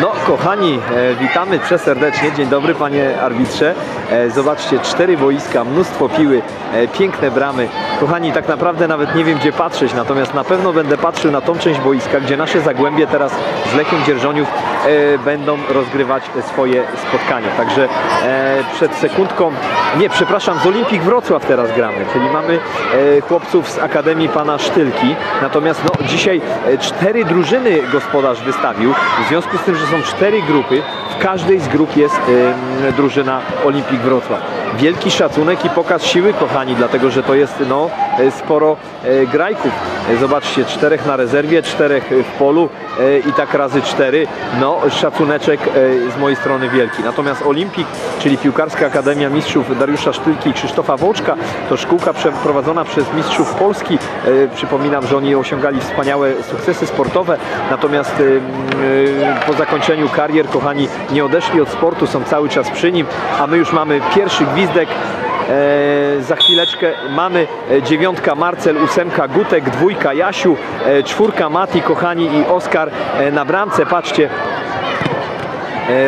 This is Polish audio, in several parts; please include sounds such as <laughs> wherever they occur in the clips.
No kochani, e, witamy przeserdecznie. Dzień dobry panie arbitrze. E, zobaczcie, cztery boiska, mnóstwo piły, e, piękne bramy. Kochani, tak naprawdę nawet nie wiem gdzie patrzeć, natomiast na pewno będę patrzył na tą część boiska, gdzie nasze Zagłębie teraz z Lechem Dzierżoniów e, będą rozgrywać swoje spotkania. Także przed sekundką, nie przepraszam, z Olimpik Wrocław teraz gramy, czyli mamy chłopców z Akademii Pana Sztylki. Natomiast no, dzisiaj cztery drużyny gospodarz wystawił, w związku z tym, że są cztery grupy, w każdej z grup jest drużyna Olimpik Wrocław. Wielki szacunek i pokaz siły, kochani, dlatego że to jest no, e, sporo e, grajków. E, Zobaczcie, czterech na rezerwie, czterech w polu i tak razy cztery. No, szacuneczek z mojej strony wielki. Natomiast Olimpik, czyli Piłkarska Akademia Mistrzów Dariusza Sztylki i Krzysztofa Wołczka, to szkółka przeprowadzona przez mistrzów Polski. Przypominam, że oni osiągali wspaniałe sukcesy sportowe, natomiast po zakończeniu karier, kochani, nie odeszli od sportu, są cały czas przy nim, a my już mamy pierwszy gwizdek. E, za chwileczkę mamy e, dziewiątka Marcel, ósemka Gutek, dwójka Jasiu, e, czwórka Mati, kochani i Oskar e, na bramce. Patrzcie,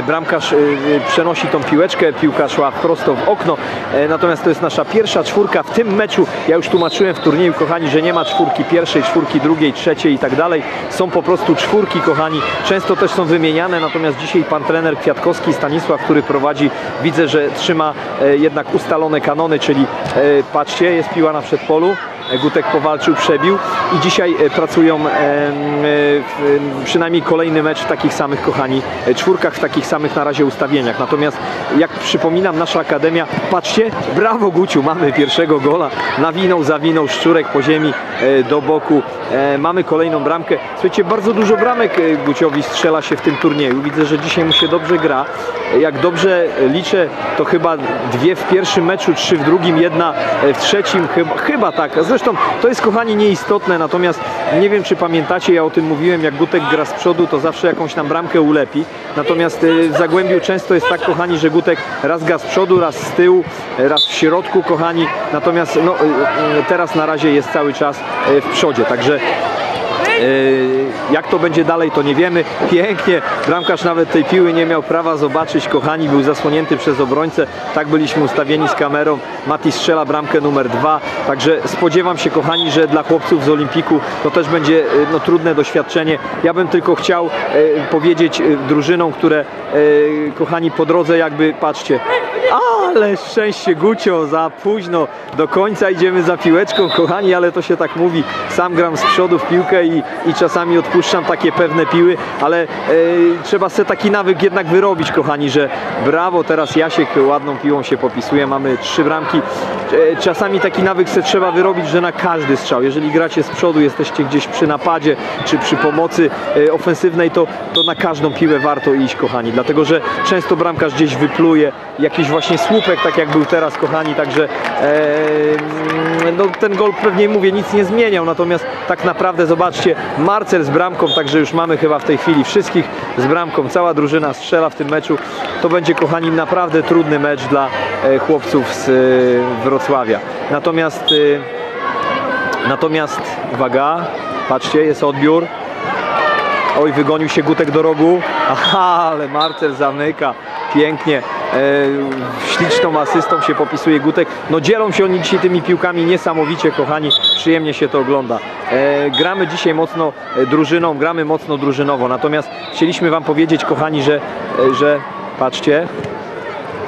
Bramkarz e, e, przenosi tą piłeczkę, piłka szła prosto w okno, E, natomiast to jest nasza pierwsza czwórka w tym meczu. Ja już tłumaczyłem w turnieju, kochani, że nie ma czwórki pierwszej, czwórki drugiej, trzeciej i tak dalej. Są po prostu czwórki, kochani. Często też są wymieniane, natomiast dzisiaj pan trener Kwiatkowski, Stanisław, który prowadzi, widzę, że trzyma e, jednak ustalone kanony, czyli e, patrzcie, jest piła na przedpolu. Gutek powalczył, przebił i dzisiaj e, pracują e, przynajmniej kolejny mecz w takich samych, kochani, e, czwórkach, w takich samych na razie ustawieniach. Natomiast jak przypominam, nasza akademia, patrzcie, brawo Guciu, mamy pierwszego gola, nawinął, zawinął Szczurek po ziemi do boku. Mamy kolejną bramkę. Słuchajcie, bardzo dużo bramek Guciowi strzela się w tym turnieju. Widzę, że dzisiaj mu się dobrze gra. Jak dobrze liczę, to chyba dwie w pierwszym meczu, trzy w drugim, jedna w trzecim, chyba, chyba tak. Zresztą to jest kochani nieistotne, natomiast nie wiem czy pamiętacie, ja o tym mówiłem, jak Gutek gra z przodu, to zawsze jakąś tam bramkę ulepi. Natomiast e, w Zagłębiu często jest tak, kochani, że Gutek raz gra z przodu, raz z tyłu, e, raz w środku, kochani. Natomiast no, e, teraz na razie jest cały czas w przodzie, także Jak to będzie dalej, to nie wiemy. Pięknie, bramkarz nawet tej piły nie miał prawa zobaczyć, kochani, był zasłonięty przez obrońcę. Tak byliśmy ustawieni z kamerą. Mati strzela bramkę numer dwa. Także spodziewam się, kochani, że dla chłopców z Olimpiku to też będzie yy, no, trudne doświadczenie. Ja bym tylko chciał yy, powiedzieć drużynom, które, kochani, po drodze jakby, patrzcie, ale szczęście Gucio, za późno, do końca idziemy za piłeczką, kochani, ale to się tak mówi, sam gram z przodu w piłkę i, i czasami odpuszczam takie pewne piły, ale e, trzeba sobie taki nawyk jednak wyrobić, kochani, że brawo, teraz Jasiek ładną piłą się popisuje, mamy trzy bramki, e, czasami taki nawyk sobie trzeba wyrobić, że na każdy strzał, jeżeli gracie z przodu, jesteście gdzieś przy napadzie, czy przy pomocy e, ofensywnej, to, to na każdą piłę warto iść, kochani, dlatego, że często bramkarz gdzieś wypluje, jakiś właśnie tak jak był teraz, kochani, także e, no, ten gol pewnie mówię nic nie zmieniał, natomiast tak naprawdę zobaczcie, Marcel z bramką, także już mamy chyba w tej chwili wszystkich z bramką, cała drużyna strzela w tym meczu, to będzie kochani naprawdę trudny mecz dla e, chłopców z e, Wrocławia. Natomiast e, natomiast uwaga, patrzcie, jest odbiór. Oj, wygonił się Gutek do rogu. Aha, <laughs> ale Marcel zamyka. Pięknie. E, śliczną asystą się popisuje Gutek. No dzielą się oni dzisiaj tymi piłkami niesamowicie, kochani. Przyjemnie się to ogląda. E, gramy dzisiaj mocno e, drużyną, gramy mocno drużynowo. Natomiast chcieliśmy Wam powiedzieć, kochani, że, że patrzcie,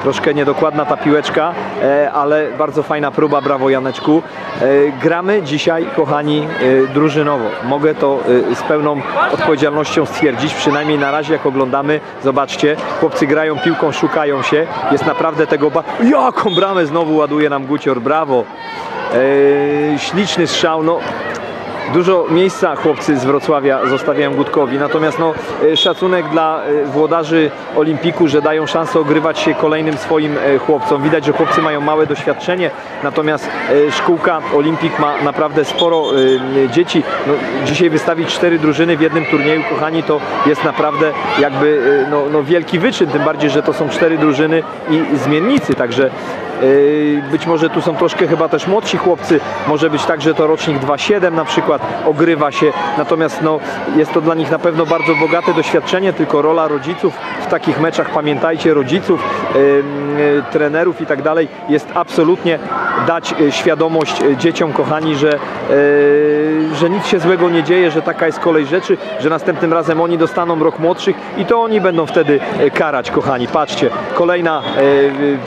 Troszkę niedokładna ta piłeczka, e, ale bardzo fajna próba, brawo Janeczku. E, Gramy dzisiaj, kochani, e, drużynowo. Mogę to z pełną odpowiedzialnością stwierdzić, przynajmniej na razie jak oglądamy. Zobaczcie, chłopcy grają piłką, szukają się. Jest naprawdę tego ba... Jaką bramę znowu ładuje nam Gucior, brawo. Śliczny strzał, no Dużo miejsca chłopcy z Wrocławia zostawiają Gutkowi, natomiast no, e, szacunek dla e, włodarzy Olimpiku, że dają szansę ogrywać się kolejnym swoim e, chłopcom. Widać, że chłopcy mają małe doświadczenie, natomiast szkółka Olimpik ma naprawdę sporo dzieci. No, dzisiaj wystawić cztery drużyny w jednym turnieju, kochani, to jest naprawdę jakby no, no, wielki wyczyn, tym bardziej, że to są cztery drużyny i zmiennicy, także Być może tu są troszkę chyba też młodsi chłopcy, może być tak, że to rocznik 2.7 na przykład ogrywa się, natomiast no, jest to dla nich na pewno bardzo bogate doświadczenie, tylko rola rodziców w takich meczach, pamiętajcie, rodziców, yy, yy, trenerów i tak dalej, jest absolutnie dać yy, świadomość yy, dzieciom, kochani, że, yy, że nic się złego nie dzieje, że taka jest kolej rzeczy, że następnym razem oni dostaną rok młodszych i to oni będą wtedy yy, karać, kochani. Patrzcie, kolejna yy,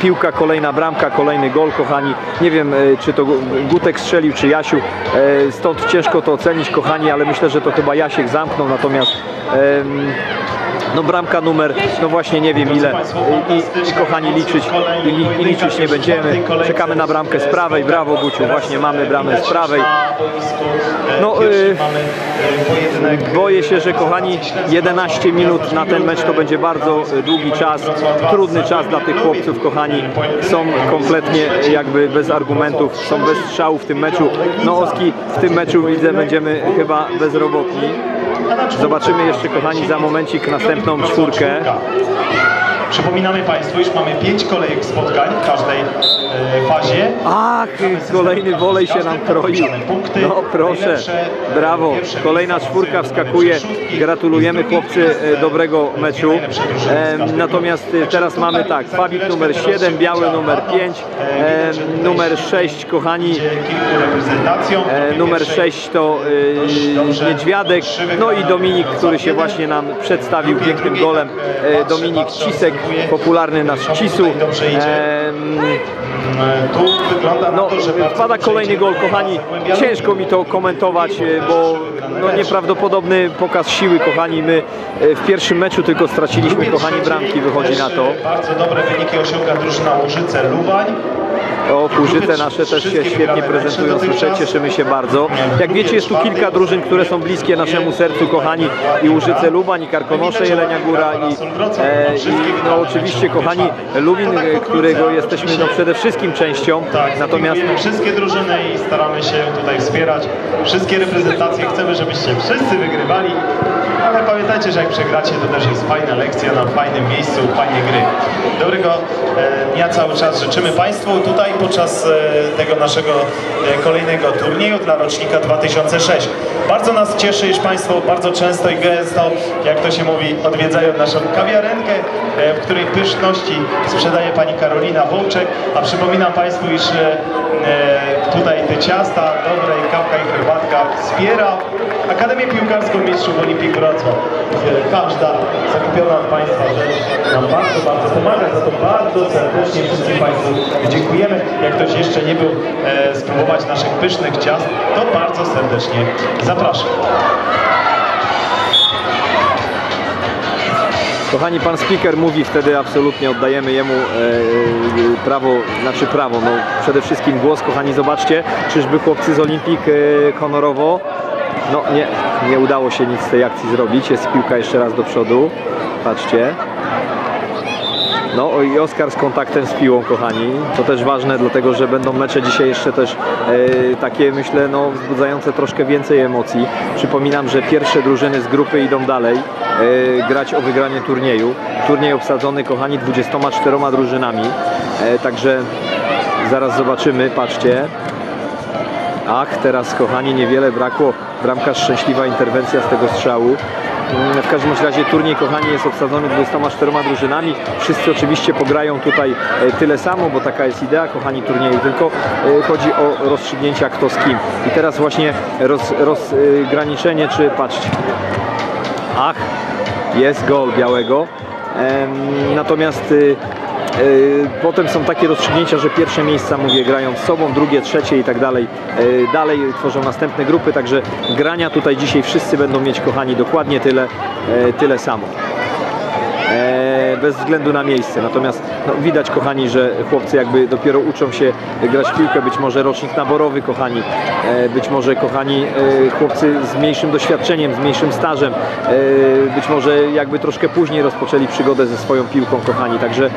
piłka, kolejna bramka, kolejny gol, kochani. Nie wiem, yy, czy to Gutek strzelił, czy Jasiu, stąd ciężko to ocenić, kochani, ale myślę, że to chyba Jasiek zamknął, natomiast no bramka numer, no właśnie nie wiem ile i, i, kochani liczyć i, i liczyć nie będziemy. Czekamy na bramkę z prawej, brawo Guciu, właśnie mamy bramę z prawej. No, y, Boję się, że kochani 11 minut na ten mecz to będzie bardzo długi czas, trudny czas dla tych chłopców, kochani. Są kompletnie jakby bez argumentów, są bez strzału w tym meczu. No Oski, w tym meczu widzę będziemy chyba bezrobotni. Zobaczymy jeszcze, kochani, za momencik następną czwórkę. Przypominamy Państwu, już mamy pięć kolejek spotkań każdej fazie. Ach, kolejny wolej się nam kroi. No proszę, brawo. Kolejna czwórka wskakuje. Gratulujemy chłopcy e, dobrego meczu. Natomiast e, teraz mamy tak, Fabik numer 7, Biały numer 5, e, numer 6, kochani, numer 6 to Niedźwiadek, no i Dominik, który się właśnie nam przedstawił pięknym golem. E, Dominik Cisek, popularny nasz Cisu. Tu wygląda na no, to, że kolejny gol, kochani. Ciężko mi to komentować, e, bo no, nieprawdopodobny pokaz siły, kochani. My e, w pierwszym meczu tylko straciliśmy, kochani, bramki, wychodzi na to. Bardzo dobre wyniki osiąga drużyna Łużyce Lubań. O, Kurzyce nasze też się świetnie prezentują, słyszę, cieszymy się bardzo. Jak wiecie, jest tu kilka drużyn, które są bliskie naszemu sercu, kochani, i Łużyce Lubań, i Karkonosze Jelenia Góra, i, e, i no, oczywiście, kochani, Lubin, e, którego jesteśmy no, przede wszystkim częścią, Tak, natomiast natomiast wszystkie drużyny i staramy się tutaj wspierać. Wszystkie reprezentacje chcemy, żebyście wszyscy wygrywali. Ale pamiętajcie, że jak przegracie, to też jest fajna lekcja na fajnym miejscu, fajnie gry. Dobrego e, dnia cały czas życzymy Państwu tutaj podczas e, tego naszego e, kolejnego turnieju dla rocznika 2006. Bardzo nas cieszy, iż Państwo bardzo często i gęsto, jak to się mówi, odwiedzają naszą kawiarenkę, w której pyszności sprzedaje Pani Karolina Wołczek. A przypominam Państwu, iż tutaj te ciasta, dobre kawka i herbatka wspiera Akademię Piłkarską Mistrzów Olimpik Wrocław. Każda zakupiona od Państwa rzecz nam bardzo, bardzo pomaga. Za to bardzo serdecznie wszystkim Państwu dziękujemy. Jak ktoś jeszcze nie był e, spróbować naszych pysznych ciast, to bardzo serdecznie zapraszam. Kochani, pan speaker mówi wtedy absolutnie oddajemy jemu e, e, prawo, znaczy prawo, no przede wszystkim głos, kochani, zobaczcie, czyżby chłopcy z Olimpik e, honorowo, no nie, nie udało się nic z tej akcji zrobić, jest piłka jeszcze raz do przodu, patrzcie. No i Oskar z kontaktem z piłą, kochani. To też ważne, dlatego że będą mecze dzisiaj jeszcze też e, takie, myślę, no, wzbudzające troszkę więcej emocji. Przypominam, że pierwsze drużyny z grupy idą dalej e, grać o wygranie turnieju. Turniej obsadzony, kochani, 24 drużynami. E, także zaraz zobaczymy, patrzcie. Ach, teraz kochani, niewiele brakło. Bramka szczęśliwa interwencja z tego strzału. Mm, W każdym razie turniej, kochani, jest obsadzony 24 drużynami. Wszyscy oczywiście pograją tutaj e, tyle samo, bo taka jest idea, kochani, turnieju. Tylko e, chodzi o rozstrzygnięcia kto z kim. I teraz właśnie roz, rozgraniczenie, czy patrzcie. Ach, jest gol białego. Natomiast y, potem są takie rozstrzygnięcia, że pierwsze miejsca, mówię, grają z sobą, drugie, trzecie i tak dalej. Y, Dalej tworzą następne grupy, także grania tutaj dzisiaj wszyscy będą mieć, kochani, dokładnie tyle, e, tyle samo. E, bez względu na miejsce. Natomiast no, widać, kochani, że chłopcy jakby dopiero uczą się grać w piłkę, być może rocznik naborowy, kochani, e, być może, kochani, e, chłopcy z mniejszym doświadczeniem, z mniejszym stażem, e, być może jakby troszkę później rozpoczęli przygodę ze swoją piłką, kochani. Także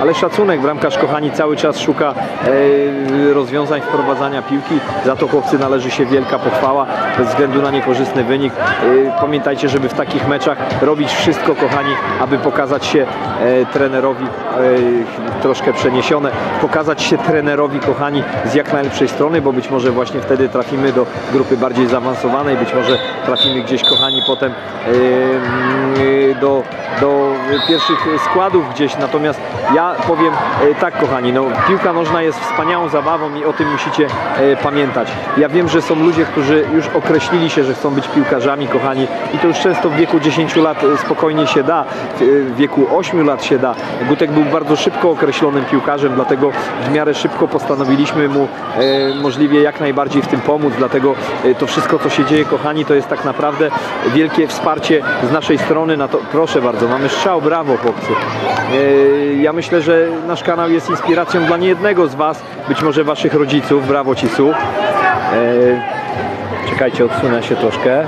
ale szacunek, bramkarz kochani cały czas szuka e, rozwiązań wprowadzania piłki, za to chłopcy należy się wielka pochwała bez względu na niekorzystny wynik. E, Pamiętajcie, żeby w takich meczach robić wszystko kochani, aby pokazać się e, trenerowi e, troszkę przeniesione, pokazać się trenerowi kochani z jak najlepszej strony, bo być może właśnie wtedy trafimy do grupy bardziej zaawansowanej, być może trafimy gdzieś kochani potem e, mm, do, do pierwszych składów gdzieś, natomiast ja powiem e, tak kochani, no piłka nożna jest wspaniałą zabawą i o tym musicie e, pamiętać. Ja wiem, że są ludzie, którzy już określili się, że chcą być piłkarzami kochani i to już często w wieku 10 lat e, spokojnie się da, w wieku 8 lat się da. Gutek był bardzo szybko określonym piłkarzem, dlatego w miarę szybko postanowiliśmy mu możliwie jak najbardziej w tym pomóc, dlatego to wszystko co się dzieje kochani to jest tak naprawdę wielkie wsparcie z naszej strony na to, proszę bardzo, mamy strzał, brawo chłopcy. E, Ja myślę, że nasz kanał jest inspiracją dla niejednego z Was, być może Waszych rodziców, brawo Ci Su. E, Czekajcie, odsunę się troszkę.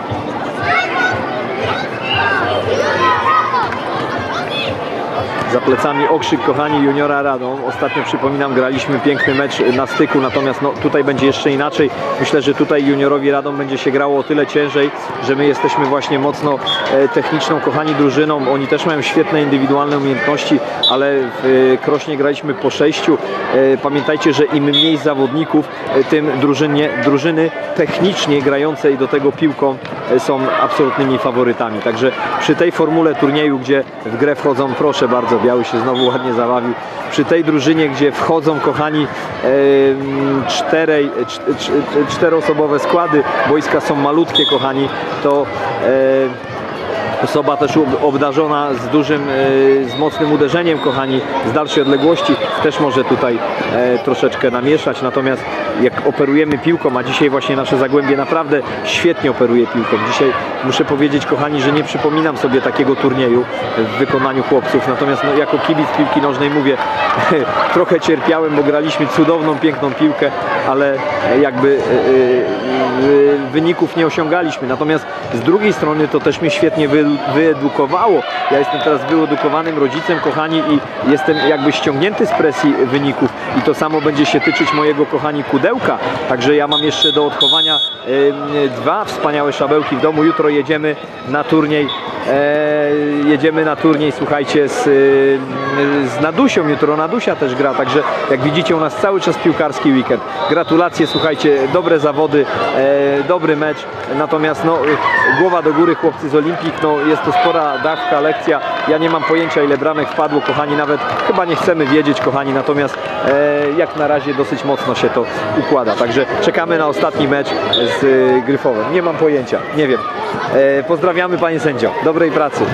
Za plecami okrzyk kochani juniora Radą. Ostatnio przypominam graliśmy piękny mecz na styku, natomiast no, tutaj będzie jeszcze inaczej. Myślę, że tutaj juniorowi Radą będzie się grało o tyle ciężej, że my jesteśmy właśnie mocno e, techniczną kochani drużyną. Oni też mają świetne indywidualne umiejętności, ale w e, Krośnie graliśmy po sześciu. E, Pamiętajcie, że im mniej zawodników, tym drużynie, drużyny technicznie grającej do tego piłką są absolutnymi faworytami. Także przy tej formule turnieju, gdzie w grę wchodzą, proszę bardzo, Biały się znowu ładnie zabawił, przy tej drużynie, gdzie wchodzą, kochani, czterej, cz- cz- czteroosobowe składy, boiska są malutkie, kochani, to Osoba też ob- obdarzona z dużym, e, z mocnym uderzeniem, kochani, z dalszej odległości też może tutaj e, troszeczkę namieszać. Natomiast jak operujemy piłką, a dzisiaj właśnie nasze Zagłębie naprawdę świetnie operuje piłką. Dzisiaj muszę powiedzieć, kochani, że nie przypominam sobie takiego turnieju w wykonaniu chłopców. Natomiast no, jako kibic piłki nożnej mówię, <laughs> trochę cierpiałem, bo graliśmy cudowną, piękną piłkę, ale jakby e, wyników nie osiągaliśmy. Natomiast z drugiej strony to też mnie świetnie wy, wyedukowało. Ja jestem teraz wyedukowanym rodzicem, kochani, i jestem jakby ściągnięty z presji wyników. I to samo będzie się tyczyć mojego, kochani, kudełka. Także ja mam jeszcze do odchowania dwa wspaniałe szabełki w domu. Jutro jedziemy na turniej. E, jedziemy na turniej, słuchajcie, z, z Nadusią. Jutro Nadusia też gra, także jak widzicie u nas cały czas piłkarski weekend. Gratulacje, słuchajcie, dobre zawody, e, dobry mecz. Natomiast no, głowa do góry chłopcy z Olimpik, no jest to spora dawka, lekcja. Ja nie mam pojęcia ile bramek wpadło, kochani, nawet chyba nie chcemy wiedzieć, kochani, natomiast e, jak na razie dosyć mocno się to układa. Także czekamy na ostatni mecz z e, Gryfowem. Nie mam pojęcia, nie wiem. E, pozdrawiamy panie sędzio, dobrej pracy.